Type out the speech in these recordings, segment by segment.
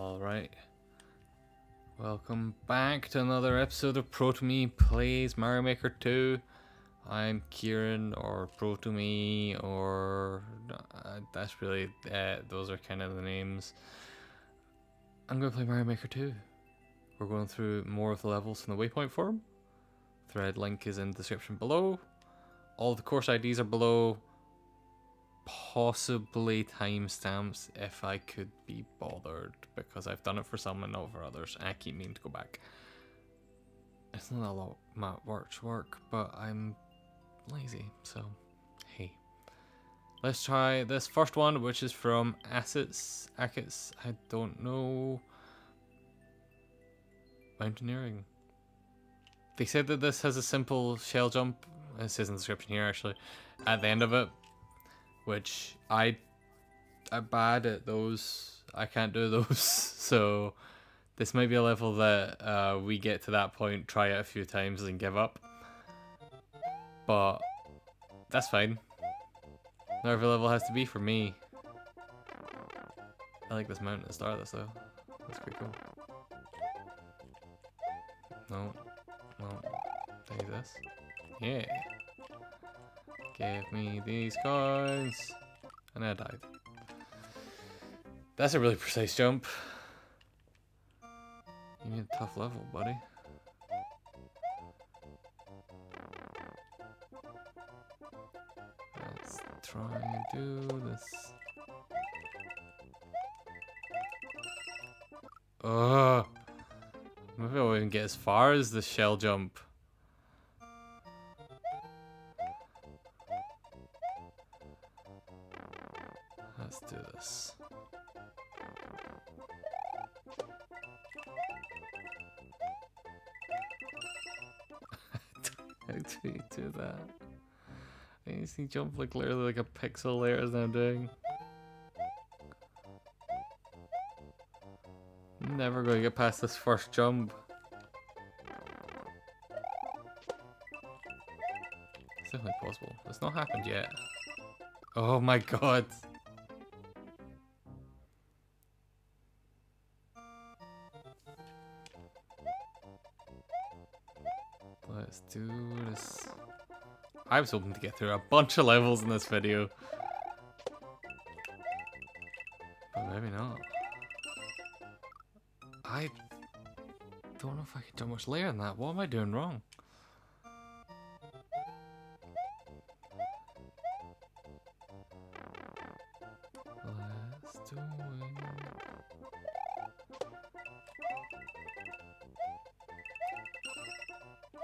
Alright. Welcome back to another episode of Protome Plays Mario Maker 2. I'm Kieran, or Protome, or... Uh, that's really... Uh, those are kind of the names. I'm going to play Mario Maker 2. We're going through more of the levels in the Waypoint forum. Thread link is in the description below. All the course IDs are below possibly timestamps if I could be bothered because I've done it for some and not for others. I keep meaning to go back. It's not a lot much work, work, but I'm lazy, so hey. Let's try this first one, which is from Assets. Akits, I don't know. Mountaineering. They said that this has a simple shell jump. It says in the description here actually. At the end of it, which I I'm bad at those. I can't do those. So this might be a level that uh, we get to that point, try it a few times and give up. But that's fine. Not every level has to be for me. I like this mountain at start of this though. That's pretty cool. No. No. Take this. Yeah. Give me these coins. And I died. That's a really precise jump. You need a tough level, buddy. Let's try and do this. Ugh. Maybe I'll even get as far as the shell jump. Jump like literally like a pixel layer as I'm doing. Never to get past this first jump. It's definitely possible. It's not happened yet. Oh my god. I was hoping to get through a bunch of levels in this video. But maybe not. I don't know if I can do much layer than that. What am I doing wrong?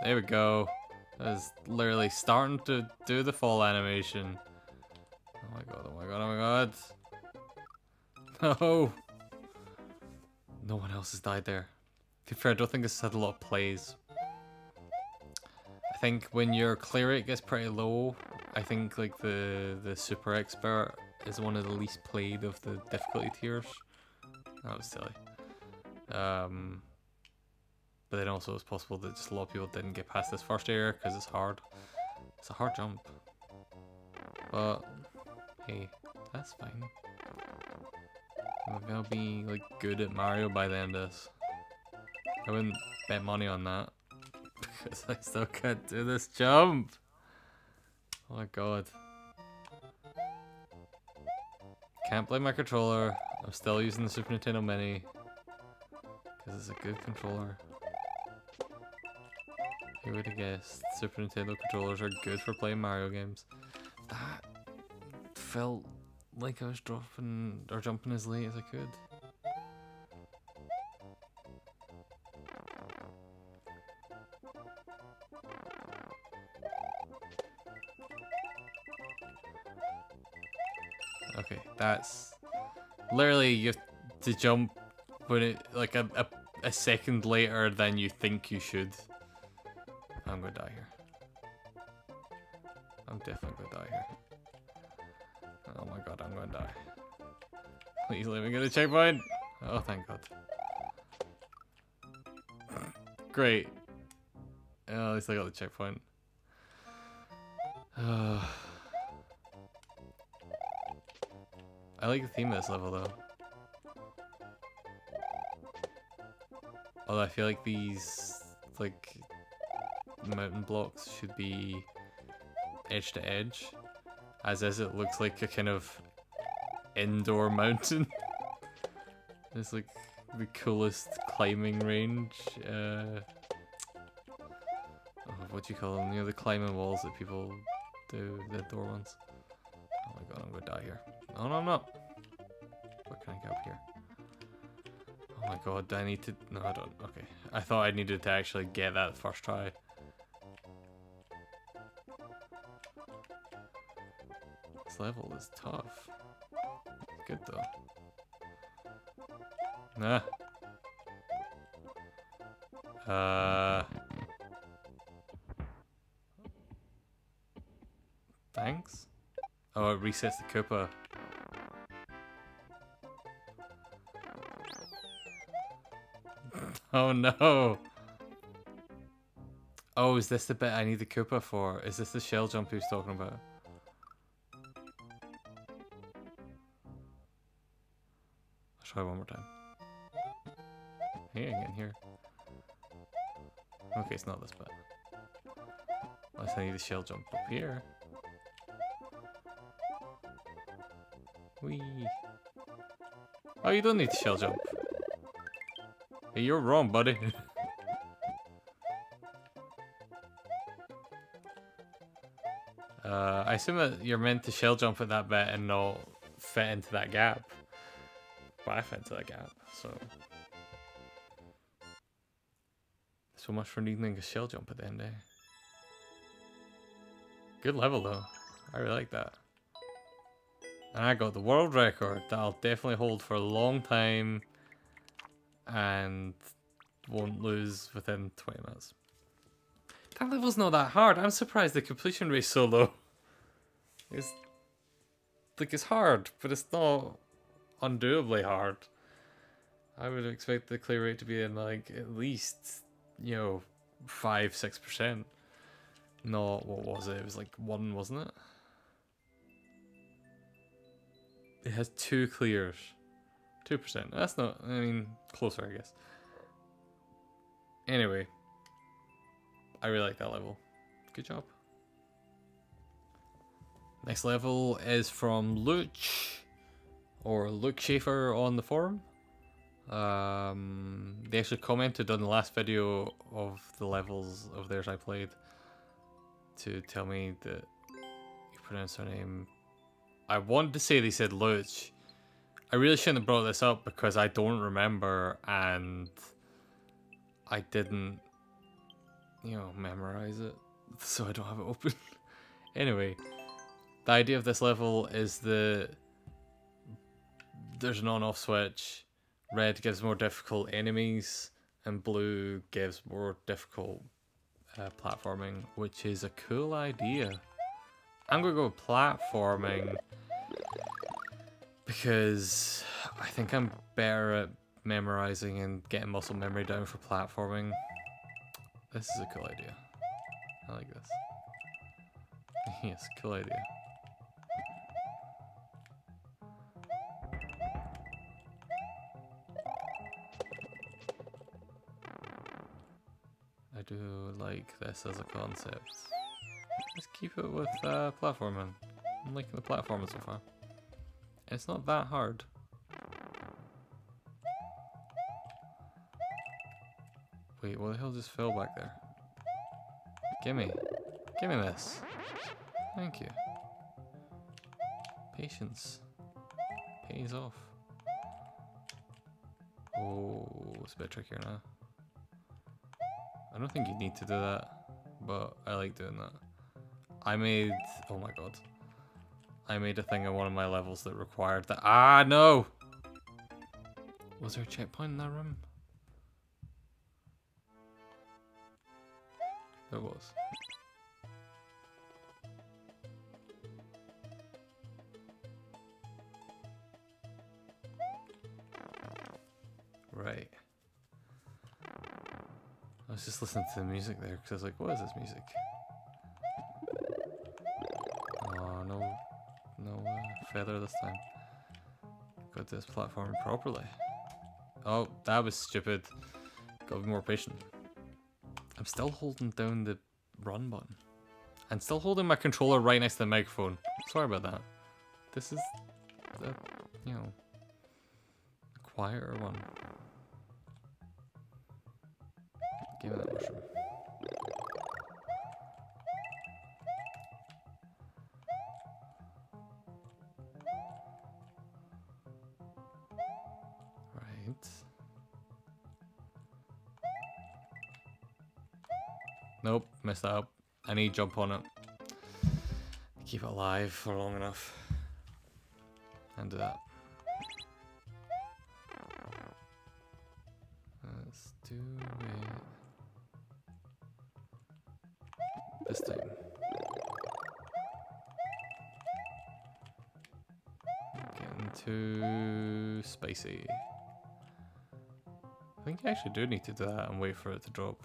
There we go. Is literally starting to do the fall animation. Oh my god, oh my god, oh my god. No! No one else has died there. To be fair, I don't think this had a lot of plays. I think when your clear rate gets pretty low, I think like the, the super expert is one of the least played of the difficulty tiers. That was silly. Um, but then also it's possible that just a lot of people didn't get past this first area because it's hard. It's a hard jump. But, hey, that's fine. I'll be like good at Mario by the end of this. I wouldn't bet money on that. Because I still can't do this jump. Oh my god. Can't blame my controller. I'm still using the Super Nintendo Mini. Because it's a good controller. Who would have guessed Super Nintendo controllers are good for playing Mario games? That felt like I was dropping or jumping as late as I could. Okay, that's literally you have to jump when it like a, a, a second later than you think you should. A checkpoint. Oh, thank god. Great. Oh, at least I got the checkpoint. I like the theme of this level though. Although I feel like these, like, mountain blocks should be edge to edge. As is, it looks like a kind of indoor mountain. It's like the coolest climbing range. Uh, oh, what do you call them? You know, the climbing walls that people do, the door ones. Oh my god, I'm gonna die here. Oh no, I'm not. What can I get up here? Oh my god, do I need to... No, I don't. Okay. I thought I needed to actually get that first try. This level is tough. It's good though. Nah. Uh... Thanks? Oh, it resets the Koopa. Oh no! Oh, is this the bit I need the Koopa for? Is this the shell jump he was talking about? It's not this bit. Unless I need the shell jump up here. Whee! Oh, you don't need the shell jump. Hey, you're wrong, buddy. uh, I assume that you're meant to shell jump at that bit and not fit into that gap. But I fit into that gap, so... So much for needing a shell jump at the end, eh? Good level, though. I really like that. And I got the world record that I'll definitely hold for a long time and won't lose within 20 minutes. That level's not that hard. I'm surprised the completion rate's so low. It's like it's hard, but it's not undoably hard. I would expect the clear rate to be in like at least, you know, five, six percent. Not what was it? It was like one, wasn't it? It has two clears. 2%. That's not, I mean, closer, I guess. Anyway. I really like that level. Good job. Next level is from Luch, or Luke Schaefer on the forum. Um, they actually commented on the last video of the levels of theirs I played to tell me that you pronounce her name. I wanted to say they said Luch, I really shouldn't have brought this up because I don't remember and I didn't, you know, memorize it, so I don't have it open. anyway, the idea of this level is that there's an on-off switch. Red gives more difficult enemies, and blue gives more difficult uh, platforming, which is a cool idea. I'm gonna go platforming because I think I'm better at memorizing and getting muscle memory down for platforming. This is a cool idea. I like this. yes, cool idea. Do like this as a concept. Let's keep it with uh, platforming. I'm liking the platforming so far. It's not that hard. Wait, what the hell just fell back there? Gimme. Gimme this. Thank you. Patience. Pays off. Oh, it's a bit trickier now. I don't think you need to do that, but I like doing that. I made... Oh my god. I made a thing in one of my levels that required that. Ah, no! Was there a checkpoint in that room? There was. Right. Was just listening to the music there because I was like, what is this music? Aw, no no uh, feather this time. Got this platform properly. Oh, that was stupid. Gotta be more patient. I'm still holding down the run button. I'm still holding my controller right next to the microphone. Sorry about that. This is the, you know, quieter one. Messed that up. I need to jump on it. Keep it alive for long enough. And do that. Let's do it this time. Getting too spicy. I think I actually do need to do that and wait for it to drop.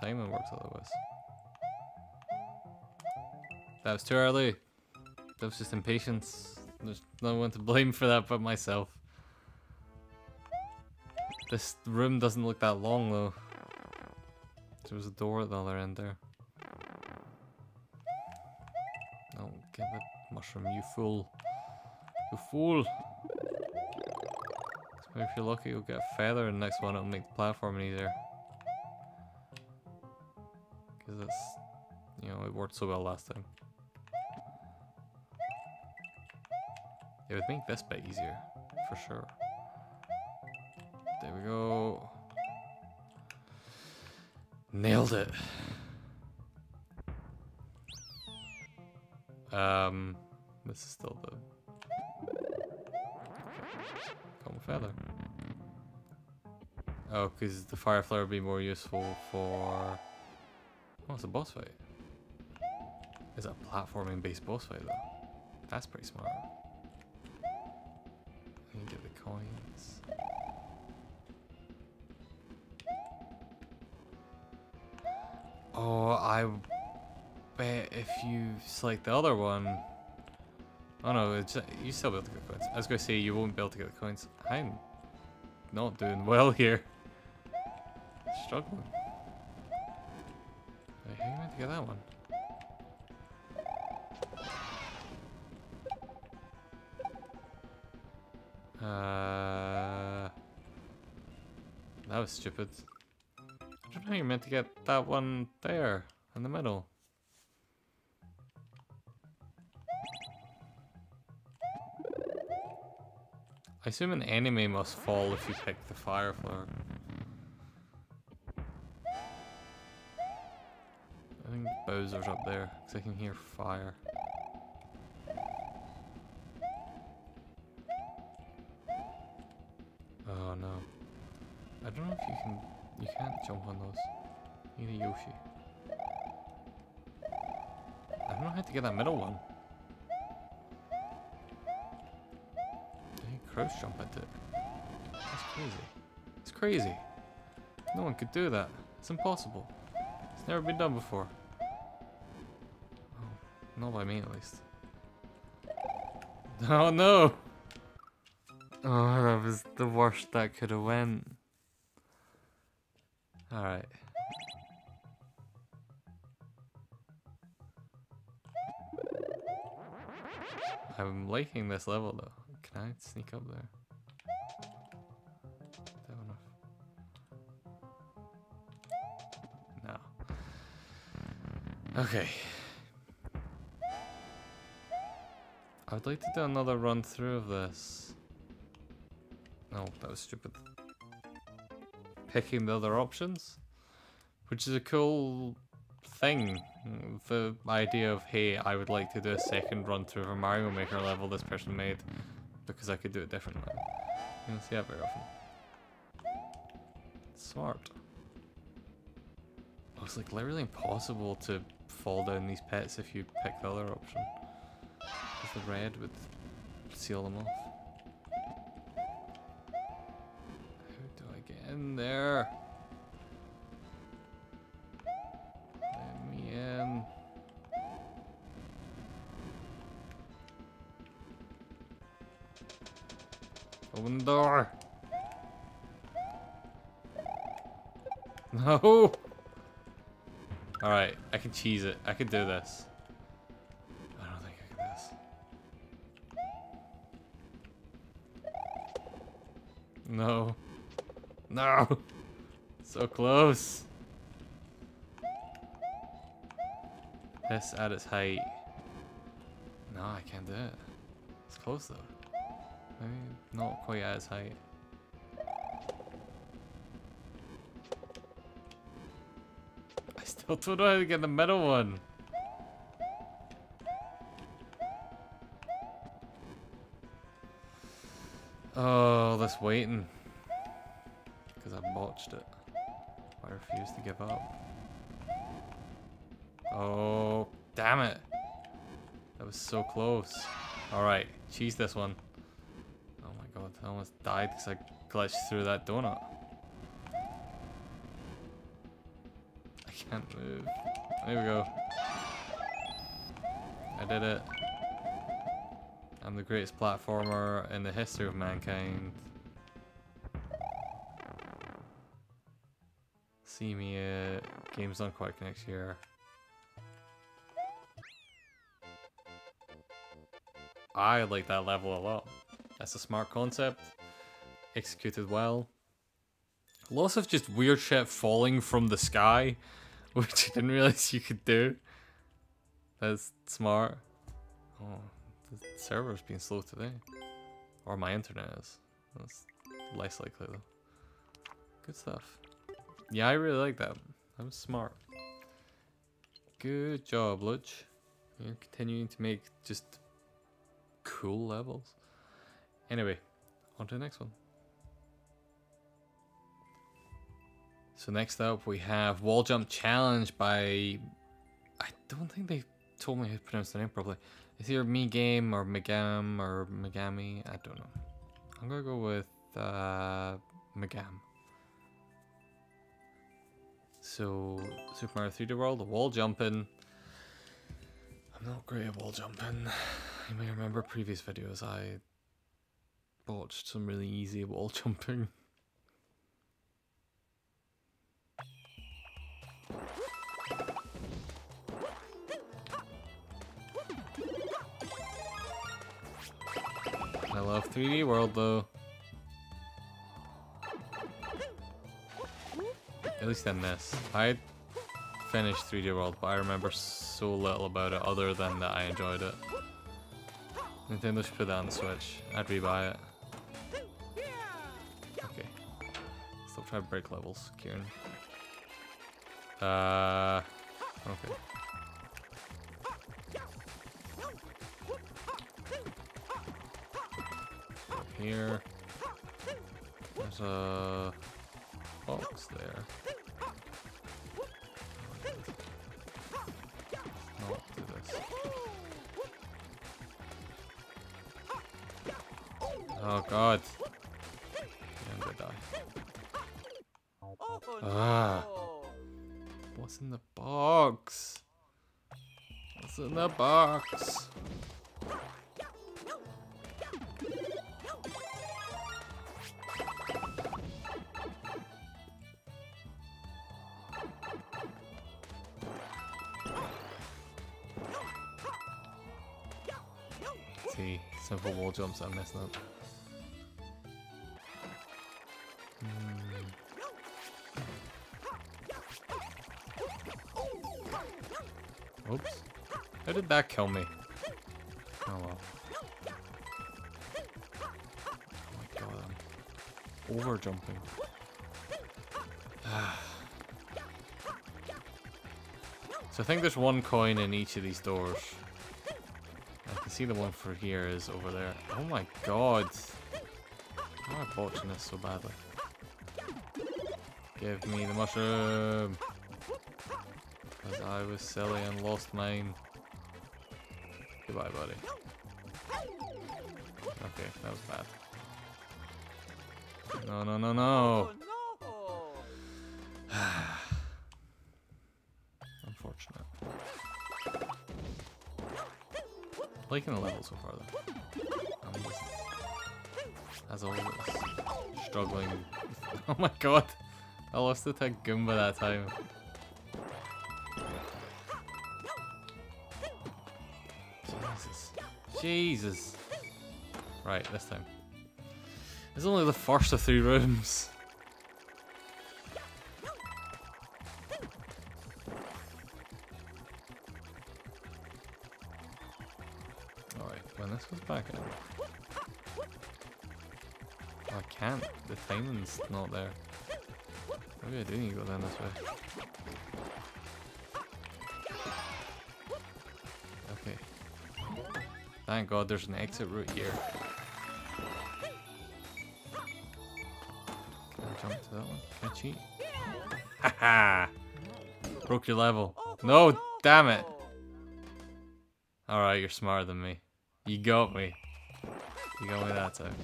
Don't timing works otherwise. That was too early. That was just impatience. There's no one to blame for that but myself. This room doesn't look that long though. There was a door at the other end there. Oh, get the mushroom, you fool. You fool! If you're lucky you'll get a feather and the next one it'll make the platform easier. Worked so well last time. It would make this bit easier, for sure. There we go. Nailed it. Um, this is still the Golden Feather. Oh, because the Fire Flower would be more useful for... Oh, it's a boss fight. It's a platforming based boss fight though. That's pretty smart. I need to get the coins. Oh, I bet if you select the other one... Oh no, it's, you still be able to get the coins. I was going to say you won't be able to get the coins. I'm not doing well here. Struggling. Wait, how you meant to get that one? Stupid. I don't know you're meant to get that one there in the middle. I assume an enemy must fall if you pick the fire flower. I think Bowser's up there, because I can hear fire. Can... You can't jump on those. You need a Yoshi. I don't know how to get that middle one. I crouch jump into it. That's crazy. It's crazy. No one could do that. It's impossible. It's never been done before. Oh, not by me at least. Oh no! Oh, that was the worst that could have went. Alright. I'm liking this level though. Can I sneak up there? No. Okay. I would like to do another run through of this. No, that was stupid. Picking the other options, which is a cool thing. The idea of, hey, I would like to do a second run through of a Mario Maker level this person made, because I could do it differently. You don't see that very often. Smart. Oh, it's like literally impossible to fall down these pits if you pick the other option. Because the red would seal them off. There? Let me in. Open the door. No! Alright, I can cheese it. I can do this. I don't think I can do this. No. No! So close. This at its height. No, I can't do it. It's close though. Maybe not quite at its height. I still don't know how to get the middle one. Oh, this waiting. I it. I refuse to give up. Oh, damn it. That was so close. Alright, cheese this one. Oh my god, I almost died because I glitched through that donut. I can't move. There we go. I did it. I'm the greatest platformer in the history of mankind. See me at Games Done Quick next year. I like that level a lot. That's a smart concept. Executed well. Lots of just weird shit falling from the sky, which I didn't realize you could do. That's smart. Oh, the server's being slow today. Or my internet is. That's less likely though. Good stuff. Yeah, I really like that. Was smart. Good job, Lutch. You're continuing to make just cool levels. Anyway, on to the next one. So next up we have Wall Jump Challenge by... I don't think they told me how to pronounce the name properly. It's either Me Game or Megam or Megami. I don't know. I'm gonna go with uh, Megam. So, Super Mario 3D World, wall jumping. I'm not great at wall jumping. You may remember previous videos I botched some really easy wall jumping. I love 3D World though. Least in this. I finished 3D World, but I remember so little about it other than that I enjoyed it. Nintendo should put that on Switch. I'd rebuy it. Okay. Still try to break levels, Kieran. Uh, okay. Here. There's a box there. God. I'm gonna die. Ah. What's in the box? What's in the box? See, simple wall jumps I'm messing up. Oops. How did that kill me? Oh well. Oh my god, I'm um, over jumping. so I think there's one coin in each of these doors. I can see the one for here is over there. Oh my god. Why am I botching this so badly? Give me the mushroom. Because I was silly and lost mine. Goodbye, buddy. Okay, that was bad. No, no, no, no. Unfortunate. Liking the level so far though. I'm just, as always, struggling. oh my god, I lost it to Goomba that time. Jesus. Right, this time. It's only the first of three rooms. Alright, when this goes back in. Oh, I can't. The timing's not there. Maybe I do need to go down this way. Thank god there's an exit route here. Jump to that one? Can I cheat? Haha! Broke your level. No, damn it! Alright, you're smarter than me. You got me. You got me that time.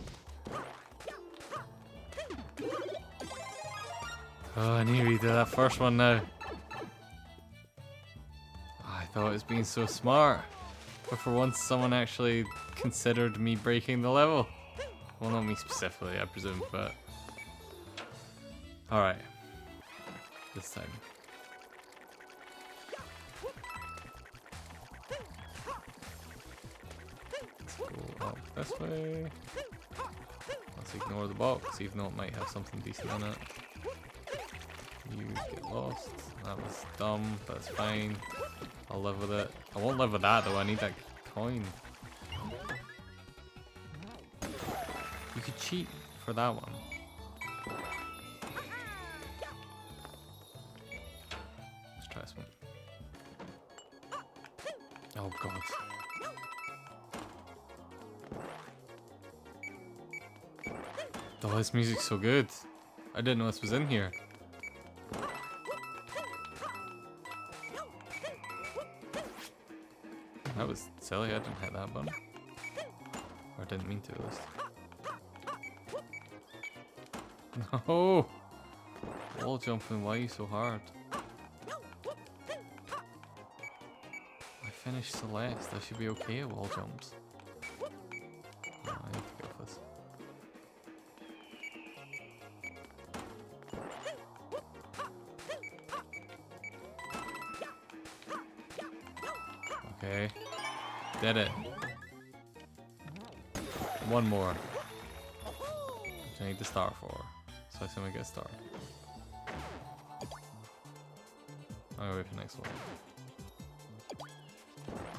Oh, I need to redo that first one now. I thought it was being so smart. But for once, someone actually considered me breaking the level. Well, not me specifically, I presume, but... Alright. This time. Let's go up this way. Let's ignore the box, even though it might have something decent in it. You get lost. That was dumb, that's fine. I'll live with it. I won't live with that though, I need that coin. You could cheat for that one. Let's try this one. Oh god. Oh, this music's so good. I didn't know this was in here. Silly, I didn't hit that button. Or didn't mean to at least. No! Wall jumping, why are you so hard? I finished Celeste, I should be okay at wall jumps. Did it. One more. Which I need the star for. So I assume I get a star. I'm gonna wait for the next one.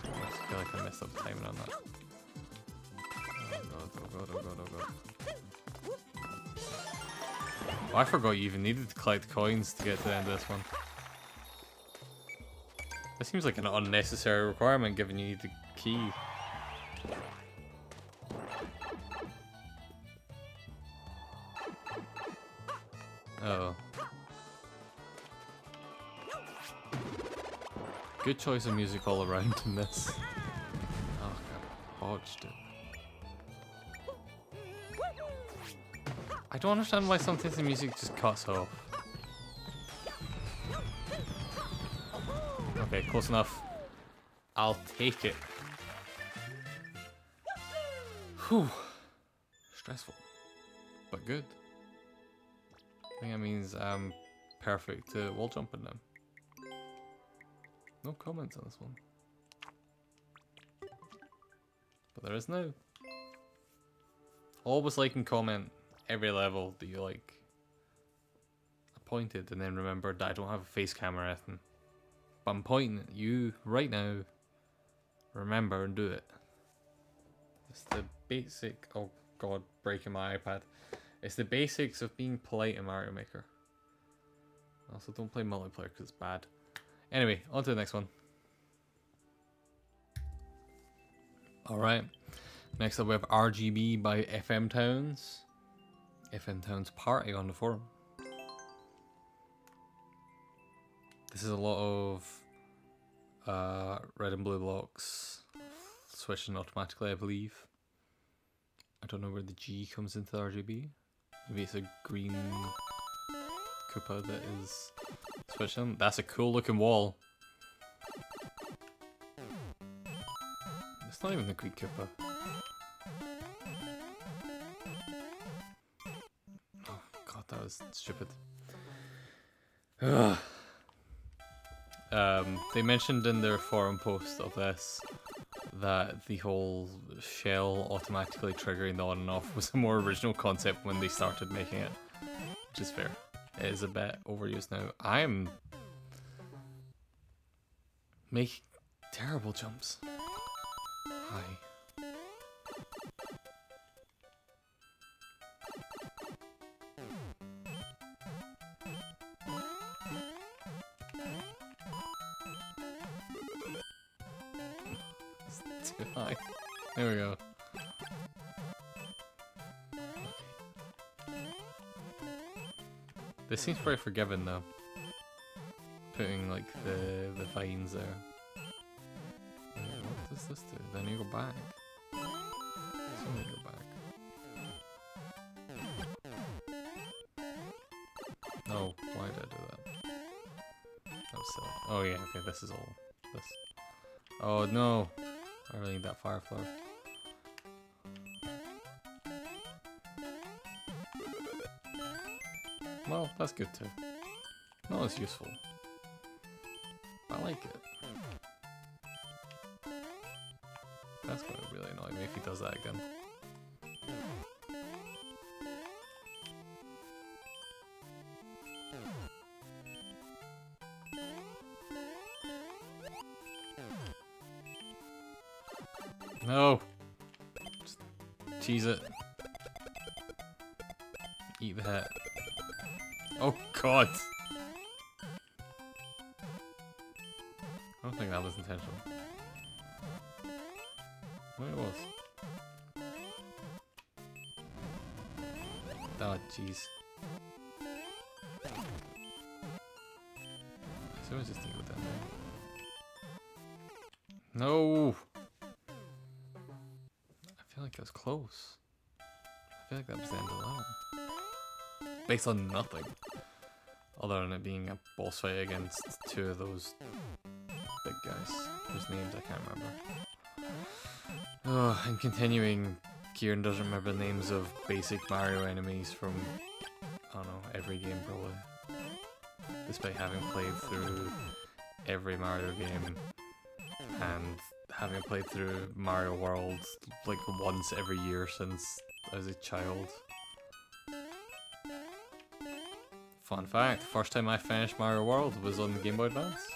I just feel like I messed up the timing on that. Oh god, oh god, oh god, oh god. Oh, I forgot you even needed to collect coins to get to the end of this one. Seems like an unnecessary requirement given you the key. Oh. Good choice of music all around in this. Oh, I botched it. I don't understand why sometimes the music just cuts off. Okay, close enough. I'll take it. Whew. Stressful. But good. I think that means I'm perfect to wall jumping them. No comments on this one. But there is now. Always like and comment every level that you like. I pointed and then remembered that I don't have a face camera or anything. I'm pointing at you right now. Remember and do it. It's the basic. Oh god, breaking my iPad. It's the basics of being polite in Mario Maker. Also, don't play multiplayer because it's bad. Anyway, on to the next one. Alright. Next up, we have RGB by FM Towns. FM Towns Party on the forum. This is a lot of uh, red and blue blocks switching automatically, I believe. I don't know where the G comes into the RGB. Maybe it's a green Koopa that is switching. That's a cool looking wall. It's not even the green Koopa. Oh god, that was stupid. Ugh. Um, they mentioned in their forum post of this that the whole shell automatically triggering the on and off was a more original concept when they started making it, which is fair. It is a bit overused now. I'm making terrible jumps. Hi. Seems very forgiving though. Putting like the the vines there. Yeah, what does this do? Then you go back. So you go back. Oh, why did I do that? That was silly. Oh yeah, okay, this is all this. Oh no! I really need that fire flower. Well, that's good too. No, it's useful. I like it. That's gonna really annoy me if he does that again. No! I feel like was close. I feel like that was the end level. Based on nothing. Other than it being a boss fight against two of those big guys, whose names I can't remember. Oh, and continuing, Kieran doesn't remember the names of basic Mario enemies from, I don't know, every game probably. Despite having played through every Mario game and having played through Mario World like once every year since I was a child. Fun fact, first time I finished Mario World was on the Game Boy Advance.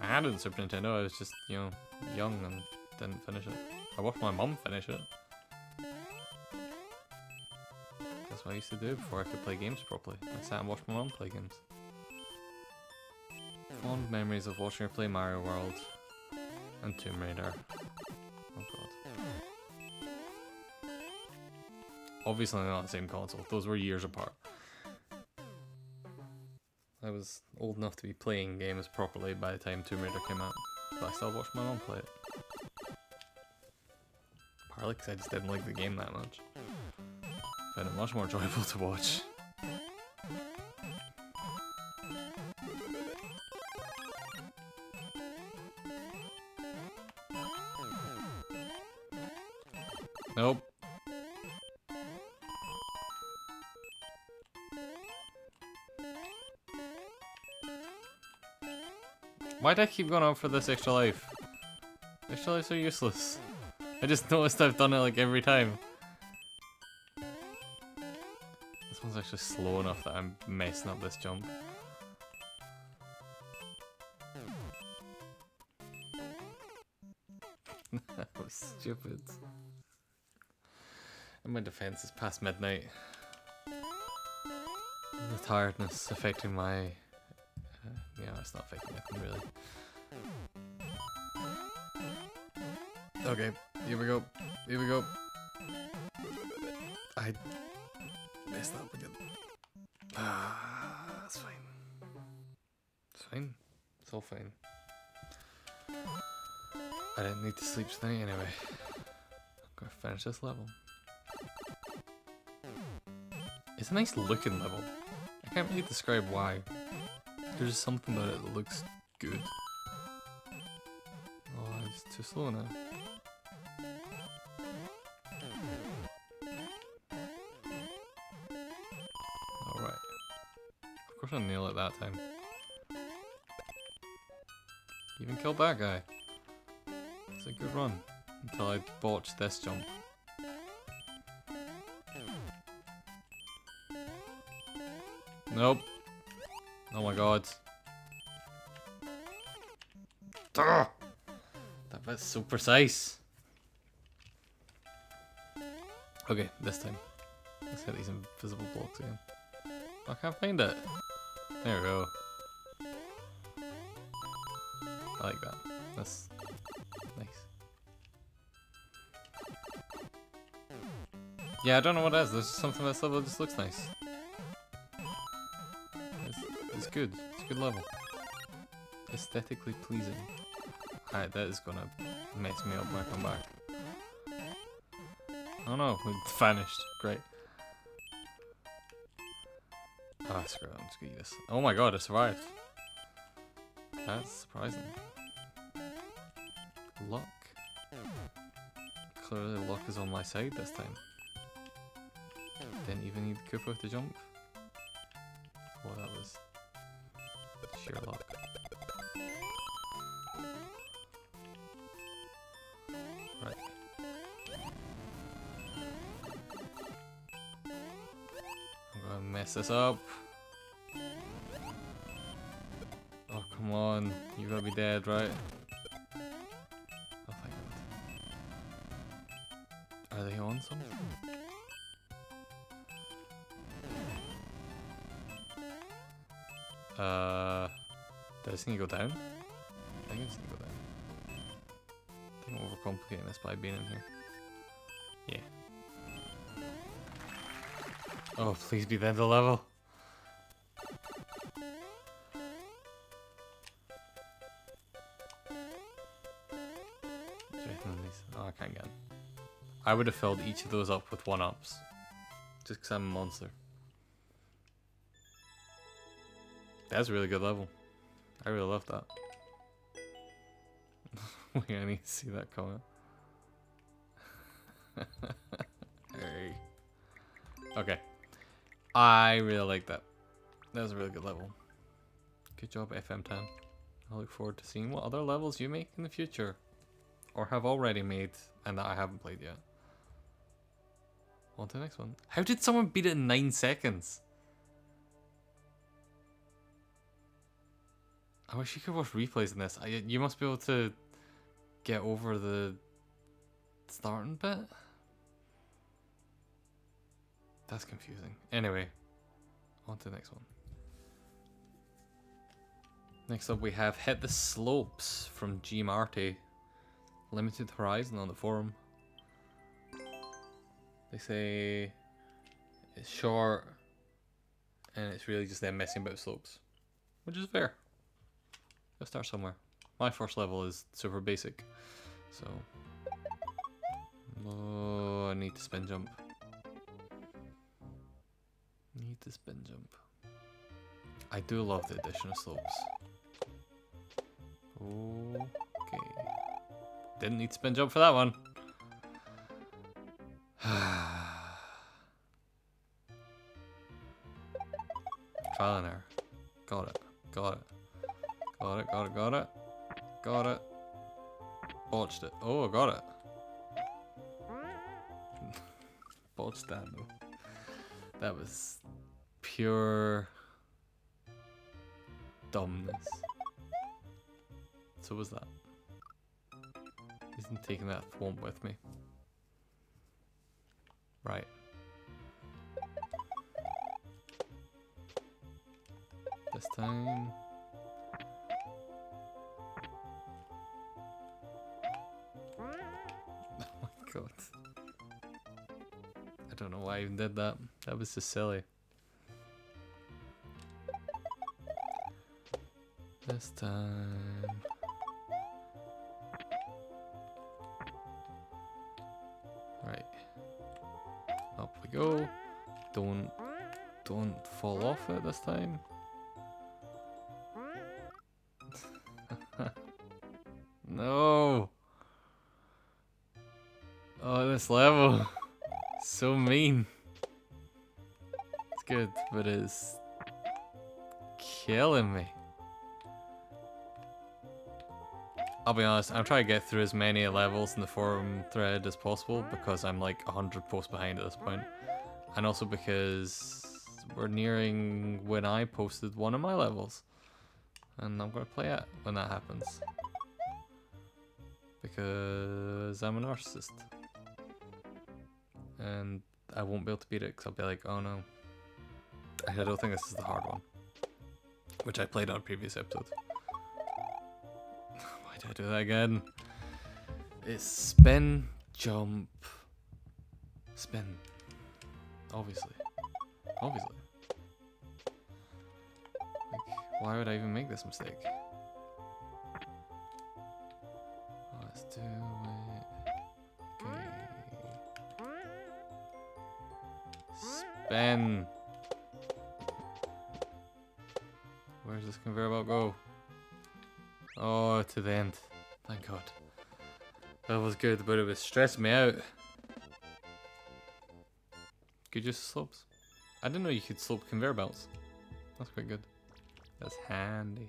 I had it on Super Nintendo, I was just, you know, young and didn't finish it. I watched my mum finish it. That's what I used to do before I could play games properly. I sat and watched my mum play games. Fond memories of watching her play Mario World and Tomb Raider. Oh god. Obviously not the same console, those were years apart. I was old enough to be playing games properly by the time Tomb Raider came out, but I still watched my mom play it. Partly because I just didn't like the game that much. Found it much more enjoyable to watch. Nope. Why'd I keep going out for this extra life? Extra lives are useless. I just noticed I've done it like every time. This one's actually slow enough that I'm messing up this jump. that was stupid. My defense, it's past midnight. The tiredness affecting my... Uh, yeah, it's not affecting anything really. Okay, here we go. Here we go. I messed up again. Ah, that's fine. It's fine. It's all fine. I didn't need to sleep tonight anyway. I'm gonna finish this level. It's a nice looking level. I can't really describe why. There's just something about it that looks good. Oh, it's too slow now. Alright. Of course I nail it that time. Even killed that guy. It's a good run. Until I botched this jump. Nope. Oh my god. That was so precise. Okay, this time. Let's hit these invisible blocks again. I can't find it. There we go. I like that. That's nice. Yeah, I don't know what it is. There's something about this level that just looks nice. It's, good. It's a good level. Aesthetically pleasing. Alright, that is gonna mess me up when I come back. Oh no, it vanished. Great. Ah, oh, screw it, I'm just gonna use this. Oh my god, I survived. That's surprising. Luck. Clearly luck is on my side this time. Didn't even need Koopa to jump. Sheer luck. Right. I'm gonna mess this up. Oh, come on. You gotta be dead, right? Oh, thank God. Are they on something? This to go down? I think it's to go down. I think I'm overcomplicating this by being in here. Yeah. Oh, please be the end of the level. Oh, I can't get. I would have filled each of those up with one-ups. Just because I'm a monster. That's a really good level. I really love that. Wait, I need to see that comment. hey. Okay. I really like that. That was a really good level. Good job, FM10. I look forward to seeing what other levels you make in the future. Or have already made and that I haven't played yet. On to the next one. How did someone beat it in 9 seconds? I wish you could watch replays in this. I, you must be able to get over the starting bit. That's confusing. Anyway, on to the next one. Next up we have Hit the Slopes from G Marty. Limited Horizon on the forum. They say it's short and it's really just them messing about slopes. Which is fair. Let's start somewhere. My first level is super basic, so... Oh, I need to spin jump. Need to spin jump. I do love the addition of slopes. Okay. Didn't need to spin jump for that one. Trial and error. Got it. Got it. Got it, got it, got it. Got it. Botched it. Oh, I got it. Botched that though. That was pure dumbness. So was that. Isn't taking that thwomp with me. Right. This time... god. I don't know why I even did that. That was just silly. This time... Right. Up we go. Don't... Don't fall off it this time. Level. so mean. It's good, but it's killing me. I'll be honest, I'm trying to get through as many levels in the forum thread as possible because I'm like 100 posts behind at this point. And also because we're nearing when I posted one of my levels. And I'm going to play it when that happens. Because I'm a narcissist. And I won't be able to beat it because I'll be like, oh no. I don't think this is the hard one. Which I played on a previous episode. Why did I do that again? It's spin, jump, spin. Obviously. Obviously. Like, why would I even make this mistake? Spin. Where's this conveyor belt go? Oh, to the end. Thank God. That was good, but it was stressing me out. Could you slopes? I didn't know you could slope conveyor belts. That's quite good. That's handy.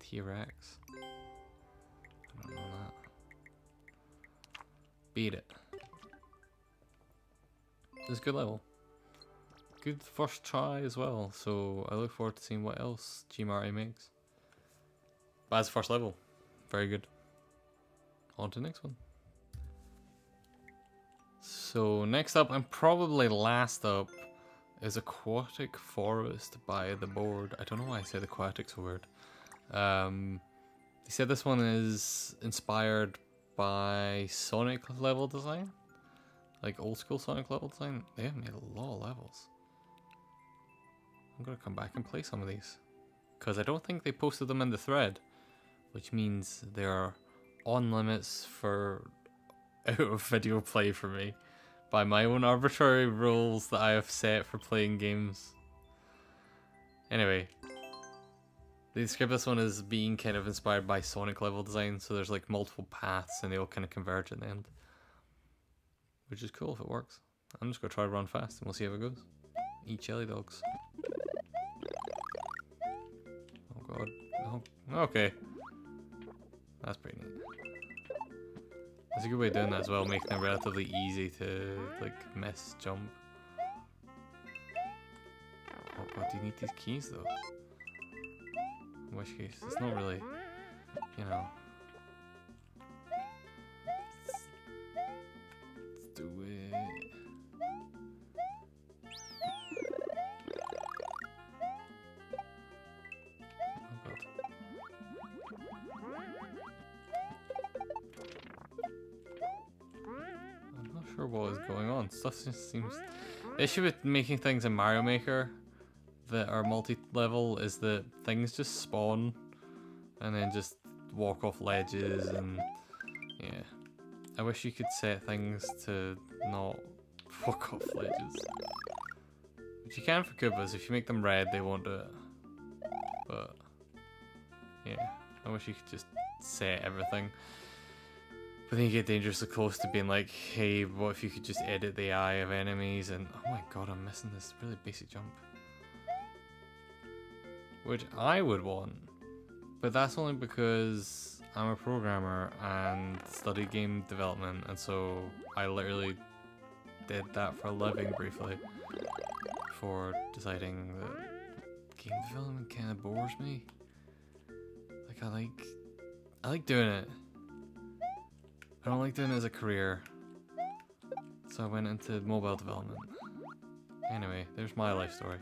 T-Rex. I don't know that. Beat it. It's a good level. Good first try as well, so I look forward to seeing what else G Marty makes. But as first level, very good. On to the next one. So next up, and probably last up, is Aquatic Forest by the board. I don't know why I said aquatic so weird. Um, he said this one is inspired by Sonic level design. Like old school Sonic level design. They have made a lot of levels. I'm gonna come back and play some of these. Because I don't think they posted them in the thread. Which means they're on limits for out of video play for me by my own arbitrary rules that I have set for playing games. Anyway, they describe this one as being kind of inspired by Sonic level design, so there's like multiple paths and they all kind of converge at the end. Which is cool if it works. I'm just gonna try to run fast and we'll see how it goes. Eat jelly dogs. God. Oh, okay. That's pretty neat. That's a good way of doing that as well, making it relatively easy to like miss jump. Oh god, do you need these keys though? In which case, it's not really, you know. Sure what is going on. Stuff just seems. The issue with making things in Mario Maker that are multi-level is that things just spawn and then just walk off ledges and yeah. I wish you could set things to not walk off ledges. Which you can for Koopas. If you make them red, they won't do it. But yeah, I wish you could just set everything. But then you get dangerously close to being like, hey, what if you could just edit the eye of enemies? And oh my god, I'm missing this really basic jump. Which I would want. But that's only because I'm a programmer and study game development, and so I literally did that for a living briefly before deciding that game development kind of bores me. Like I like, I like doing it. I don't like doing it as a career. So I went into mobile development. Anyway, there's my life story.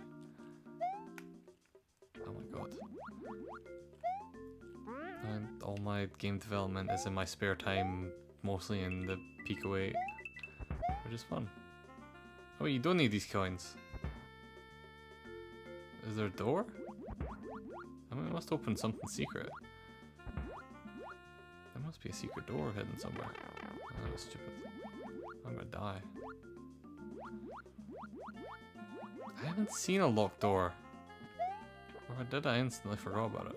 Oh my god. And all my game development is in my spare time, mostly in the Pico 8, which is fun. Oh, you don't need these coins. Is there a door? I mean, it must open something secret. There must be a secret door hidden somewhere. Oh, stupid. I'm gonna die. I haven't seen a locked door. Or did, I instantly forgot about it.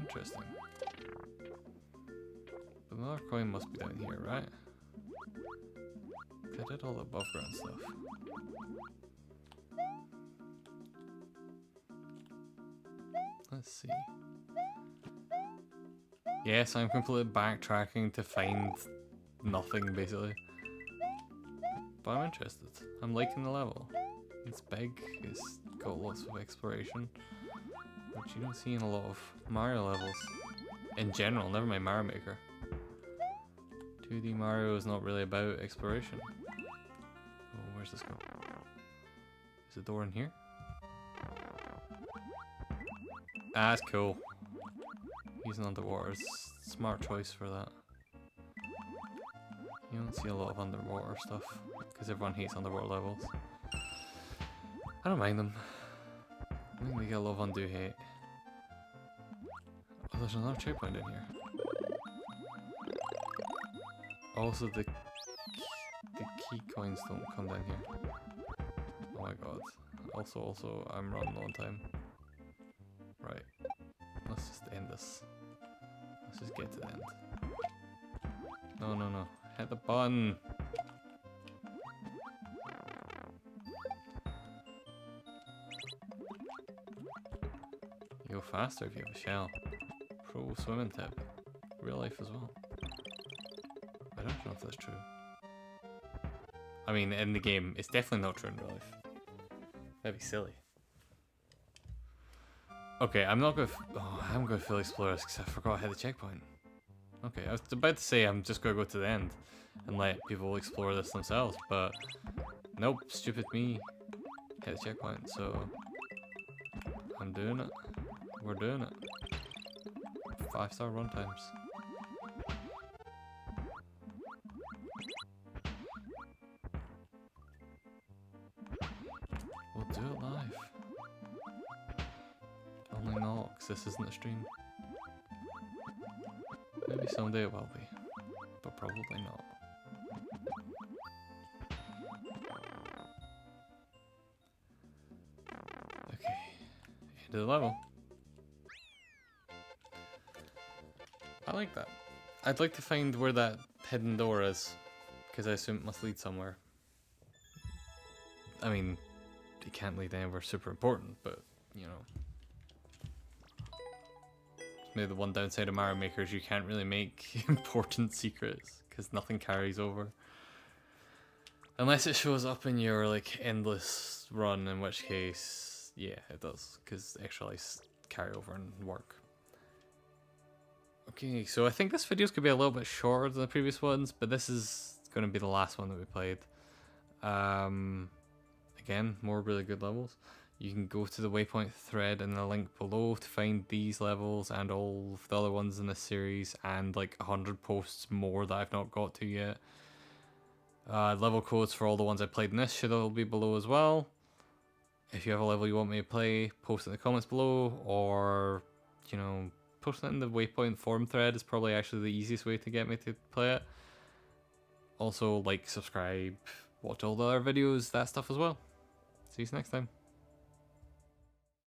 Interesting. But another coin must be down here, right? I did all the above ground stuff. Let's see. Yes, I'm completely backtracking to find nothing, basically. But I'm interested. I'm liking the level. It's big, it's got lots of exploration, which you don't see in a lot of Mario levels. In general, never mind Mario Maker. 2D Mario is not really about exploration. Oh, where's this going? Is the door in here? Ah, that's cool. Using underwater is smart choice for that. You don't see a lot of underwater stuff, because everyone hates underwater levels. I don't mind them. I think we get a lot of undue hate. Oh, there's another checkpoint in here. Also, the the key coins don't come down here. Oh my god. Also, also, I'm running on time. Right. Let's just end this. Let's just get to the end. No, no, no. Hit the button! You go faster if you have a shell. Pro swimming tip. Real life as well. I don't know if that's true. I mean, in the game, it's definitely not true in real life. That'd be silly. Okay, I'm not going to... Oh, I'm going to fully explore this because I forgot I had the checkpoint. Okay, I was about to say I'm just going to go to the end and let people explore this themselves, but... Nope, stupid me. Hit the checkpoint, so... I'm doing it. We're doing it. Five star run times. Because this isn't a stream. Maybe someday it will be, but probably not. Okay, end of the level. I like that. I'd like to find where that hidden door is, because I assume it must lead somewhere. I mean, it can't lead anywhere super important, but, you know. Maybe the one downside of Mario Maker is you can't really make important secrets, because nothing carries over. Unless it shows up in your, like, endless run, in which case, yeah, it does, because extra lives carry over and work. Okay, so I think this video's gonna be a little bit shorter than the previous ones, but this is gonna be the last one that we played. Um, again, more really good levels. You can go to the waypoint thread in the link below to find these levels and all of the other ones in this series and like a hundred posts more that I've not got to yet. Uh, level codes for all the ones I played in this should all be below as well. If you have a level you want me to play, post it in the comments below or, you know, post it in the Waypoint forum thread is probably actually the easiest way to get me to play it. Also, like, subscribe, watch all the other videos, that stuff as well. See you next time.